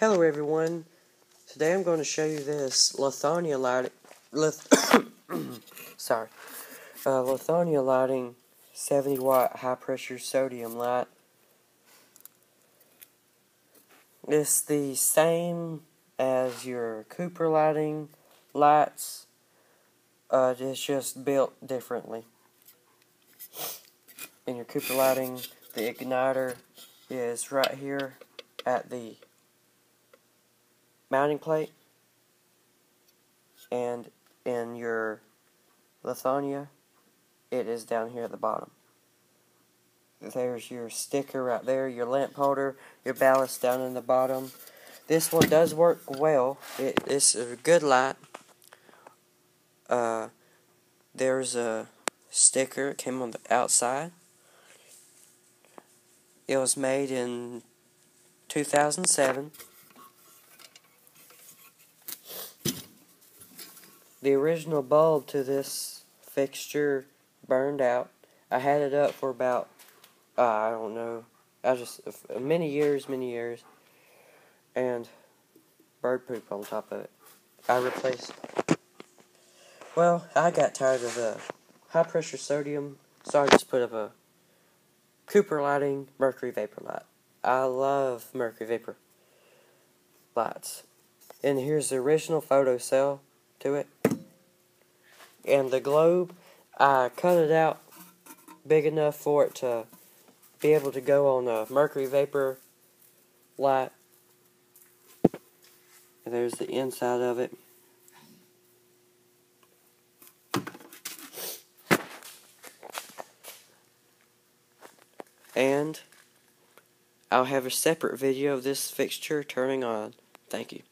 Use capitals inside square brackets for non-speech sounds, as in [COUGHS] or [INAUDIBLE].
Hello everyone. Today I'm going to show you this Lithonia lighting. Lith [COUGHS] sorry, uh, Lithonia lighting, 70 watt high pressure sodium light. It's the same as your Cooper lighting lights. Uh, it's just built differently. In your Cooper lighting, the igniter is right here at the mounting plate and in your Lithonia it is down here at the bottom. There's your sticker right there, your lamp holder, your ballast down in the bottom. This one does work well. It, it's a good light. Uh, there's a sticker. It came on the outside. It was made in 2007. The original bulb to this fixture burned out. I had it up for about, uh, I don't know, I just, many years, many years, and bird poop on top of it. I replaced Well, I got tired of the high pressure sodium, so I just put up a Cooper lighting mercury vapor light. I love mercury vapor lights. And here's the original photo cell to it. And the globe, I cut it out big enough for it to be able to go on a mercury vapor light. And there's the inside of it. And I'll have a separate video of this fixture turning on. Thank you.